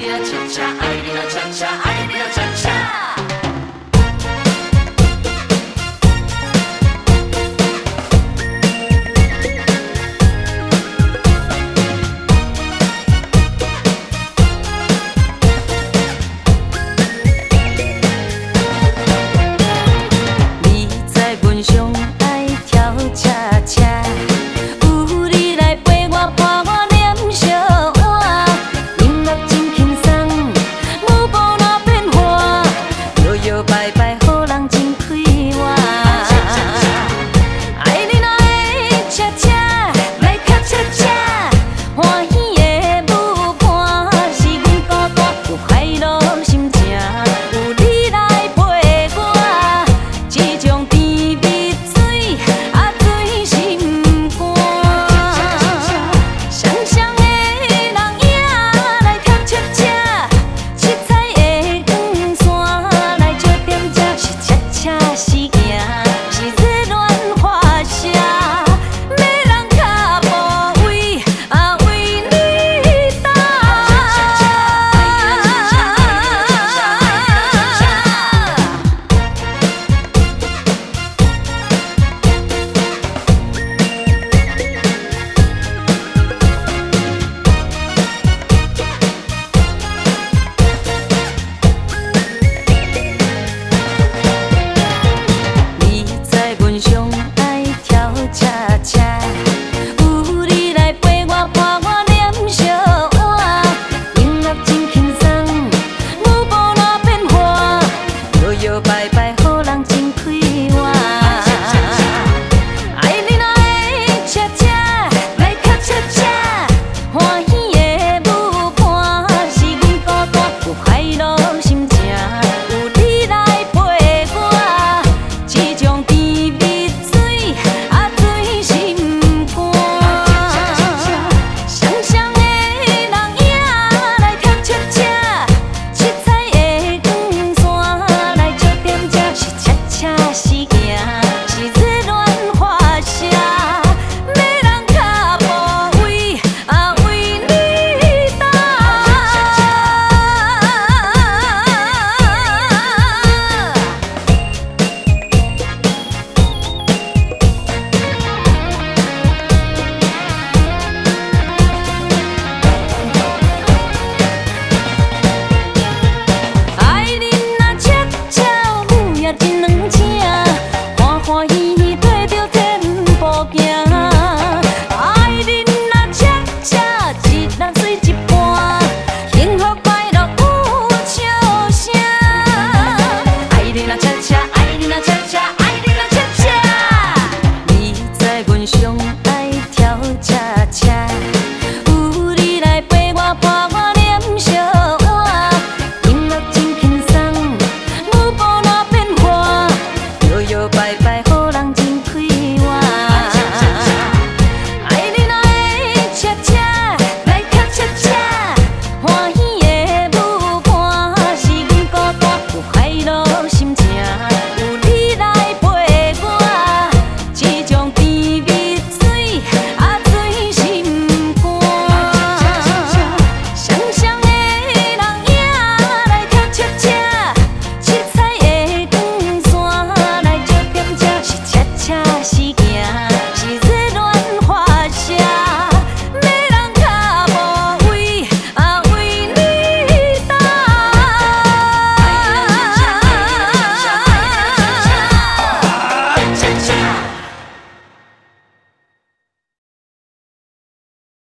你的恰恰，爱你的恰恰，爱你的恰恰。